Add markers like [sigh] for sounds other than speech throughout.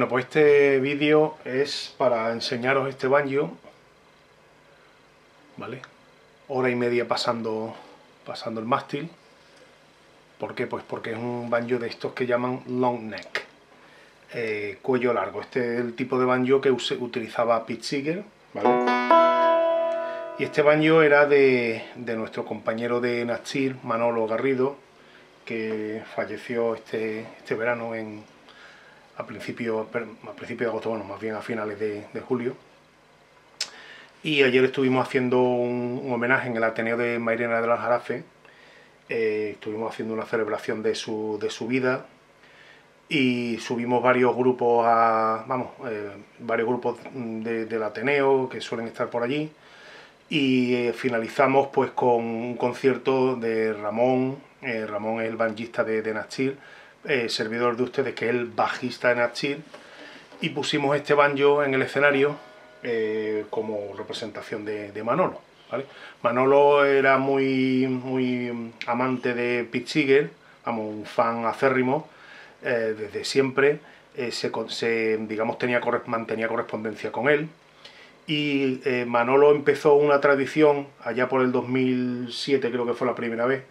Bueno, pues este vídeo es para enseñaros este banjo, ¿vale? Hora y media pasando, pasando el mástil. ¿Por qué? Pues porque es un banjo de estos que llaman long neck, eh, cuello largo. Este es el tipo de banjo que utilizaba Pete Seeger, ¿vale? Y este banjo era de, nuestro compañero de Nachir, Manolo Garrido, que falleció este, este verano en, a principios a principio de agosto, bueno, más bien a finales de, julio. Y ayer estuvimos haciendo un, homenaje en el Ateneo de Mairena de la Jarafe. Eh, estuvimos haciendo una celebración de su, de su vida y subimos varios grupos a, vamos, eh, varios grupos del Ateneo que suelen estar por allí y eh, finalizamos pues con un concierto de Ramón, Ramón es el banjista de, de eh, servidor de ustedes, que es el bajista de Nachir, y pusimos este banjo en el escenario eh, como representación de, Manolo. Manolo era muy, muy amante de Pete Seeger, vamos, un fan acérrimo eh, desde siempre, se, digamos, tenía, mantenía correspondencia con él, y Manolo empezó una tradición allá por el 2007, creo que fue la primera vez,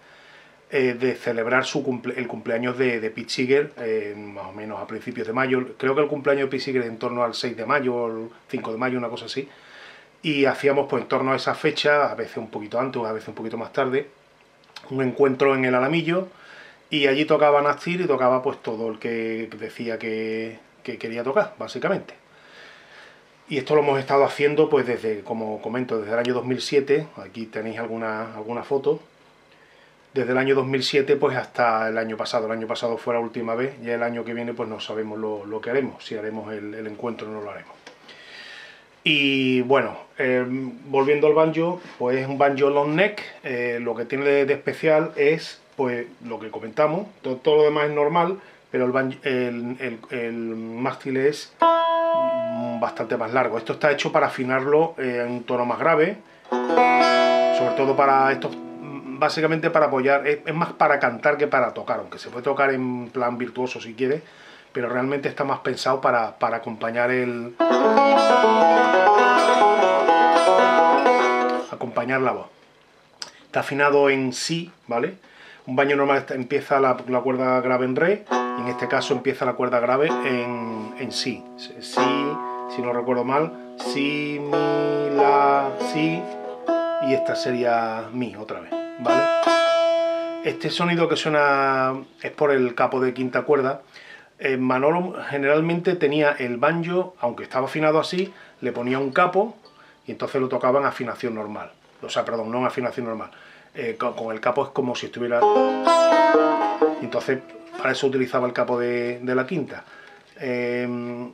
eh, de celebrar su el cumpleaños de, de Pete Seeger, eh, más o menos a principios de mayo. Creo que el cumpleaños de Pete Seeger en torno al 6 de mayo, el 5 de mayo, una cosa así. Y hacíamos pues en torno a esa fecha, a veces un poquito antes, a veces un poquito más tarde, un encuentro en el Alamillo y allí tocaba Nastir y tocaba pues todo el que decía que, que quería tocar, básicamente. Y esto lo hemos estado haciendo pues desde, como comento, desde el año 2007, aquí tenéis alguna, alguna foto, desde el año 2007 pues hasta el año pasado. El año pasado fue la última vez, ya el año que viene pues no sabemos lo, que haremos, si haremos el, encuentro o no lo haremos. Y bueno, em, volviendo al banjo, pues es un banjo long neck, eh, lo que tiene de, especial es pues lo que comentamos, todo, lo demás es normal, pero el, el, mástil es bastante más largo. Esto está hecho para afinarlo en un tono más grave, sobre todo para estos básicamente para apoyar, es, más para cantar que para tocar, aunque se puede tocar en plan virtuoso si quiere, pero realmente está más pensado para, acompañar el... acompañar la voz. Está afinado en si, ¿vale? Un baño normal empieza la, cuerda grave en re, y en este caso empieza la cuerda grave en, en si. Si, si no recuerdo mal, si, mi, la, si, y esta sería mi otra vez. ¿Vale? Este sonido que suena es por el capo de quinta cuerda. Eh, Manolo generalmente tenía el banjo, aunque estaba afinado así, le ponía un capo y entonces lo tocaba en afinación normal. O sea, perdón, no en afinación normal. Eh, con, el capo es como si estuviera... Entonces, para eso utilizaba el capo de, la quinta. Em,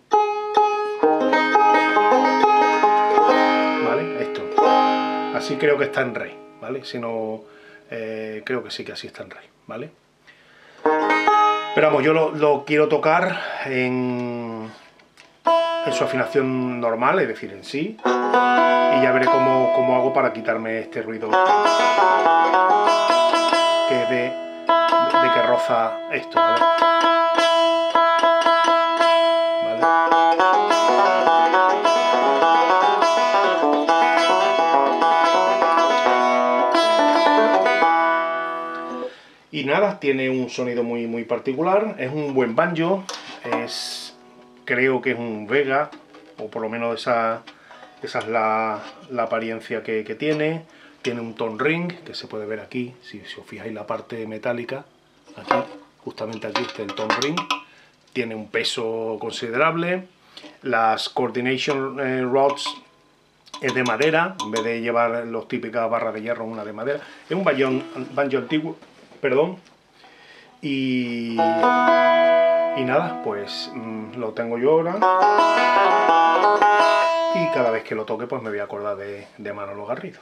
¿Vale? Esto. Así creo que está en re, ¿vale? Si no eh, creo que sí que así está en rey, ¿vale? Pero vamos, yo lo, quiero tocar en, en, su afinación normal, es decir, en sí. Y ya veré cómo, cómo hago para quitarme este ruido que de, de que roza esto, ¿vale? Y nada, tiene un sonido muy, muy particular, es un buen banjo, es, creo que es un Vega, o por lo menos esa, esa es la, apariencia que, tiene. Tiene un tone ring, que se puede ver aquí, si, os fijáis la parte metálica, aquí, justamente aquí está el tone ring. Tiene un peso considerable. Las coordination eh, rods es de madera, en vez de llevar los típicas barras de hierro, una de madera. Es un banjo antiguo, perdón. Y, y nada, pues mm, lo tengo yo ahora. Y cada vez que lo toque, pues me voy a acordar de, de Manolo Garrido.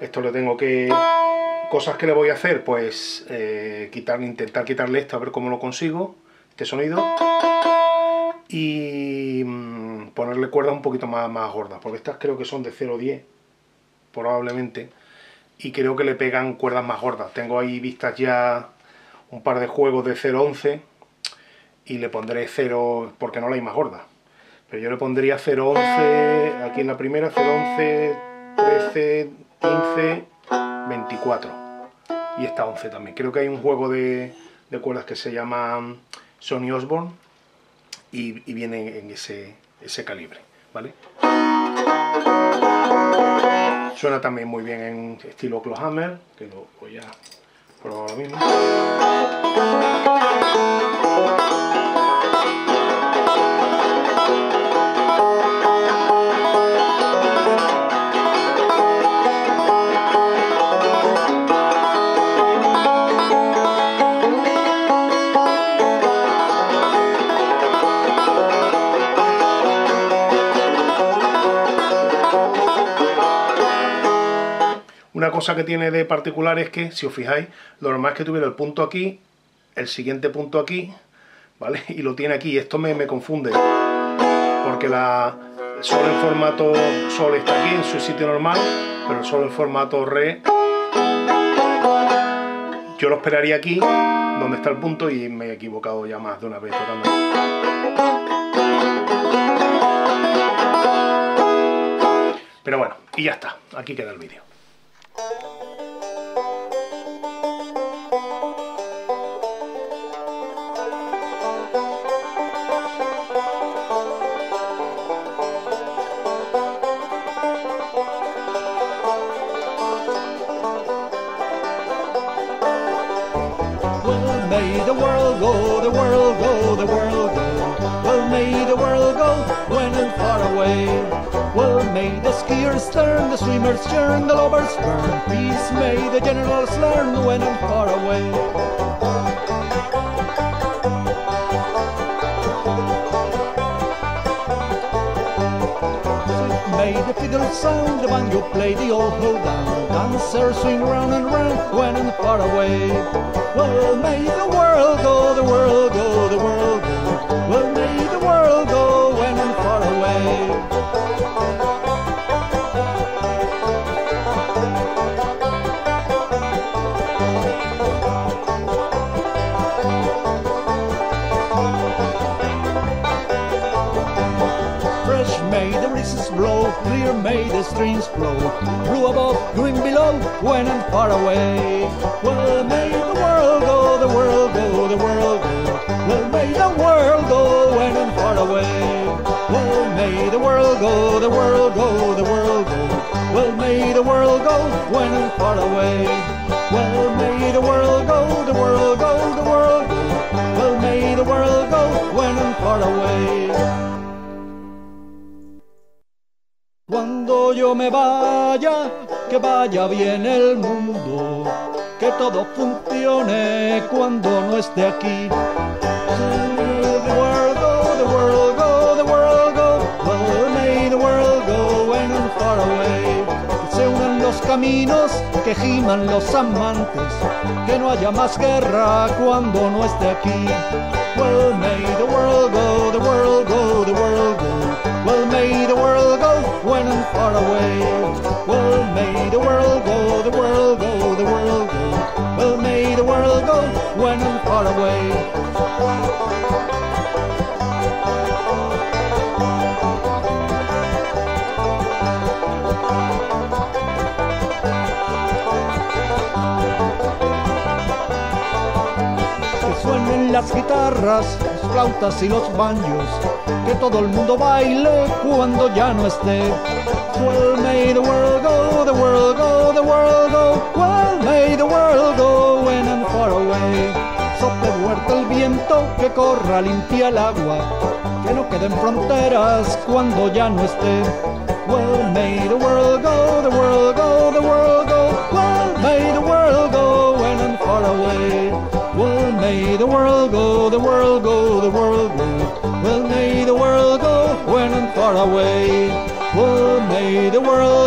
Esto le tengo que... Cosas que le voy a hacer, pues eh, quitar, intentar quitarle esto, a ver cómo lo consigo, este sonido. Y mm, ponerle cuerdas un poquito más, más gordas, porque estas creo que son de 0.10, probablemente. Y creo que le pegan cuerdas más gordas. Tengo ahí vistas ya un par de juegos de 0.11 y le pondré 0 porque no la hay más gorda. Pero yo le pondría 0.11 aquí en la primera, 0.11, 13, 15, 24 y esta 11 también. Creo que hay un juego de, cuerdas que se llama Sony Osborne y, y viene en ese, ese calibre, ¿vale? Suena también muy bien en estilo Clawhammer, que lo voy a probar ahora mismo. Una cosa que tiene de particular es que, si os fijáis, lo normal es que tuviera el punto aquí, el siguiente punto aquí, ¿vale? [laughs] Y lo tiene aquí. Esto me, confunde, porque la sol en formato sol está aquí en su sitio normal, pero el sol en formato re yo lo esperaría aquí, donde está el punto, y me he equivocado ya más de una vez totalmente. Pero bueno, y ya está, aquí queda el vídeo. May the world go, the world go, the world go. Well, may the world go when and far away. Well, may the skiers turn, the swimmers churn, the lovers burn. Peace may the generals learn when and far away. May the fiddle sound, the band you play, the old hold down. Dancers swing round and round when and far away. Well, may the world go, the world go, the world clear may the streams flow. Blue above, green below, when and far away. Well, may the world go, the world go, the world go. Well, may the world go, when and far away. Well, may the world go, the world go, the world go. Well, may the world go, when and far away. Yo me vaya, que vaya bien el mundo, que todo funcione cuando no esté aquí. The world go, the world go, the world go, well may the world go when and far away. Que se unan los caminos, que giman los amantes, que no haya más guerra cuando no esté aquí. Well may the world go, the world go, the world go. Far away. Well, may the world go, the world go, the world go. Well, may the world go when far away. suenen las guitarras, las flautas y los baños, que todo el mundo baile cuando ya no esté. Well, may the world go, the world go, the world go, well, may the world go when and far away. Sople fuerte el viento, que corra limpia el agua, que no queden fronteras cuando ya no esté. Well, may the world go, the world go, the world go, well, may the world go when and far away. Well, may the world go, the world go, the world go. Well, may the world go when and far away. The world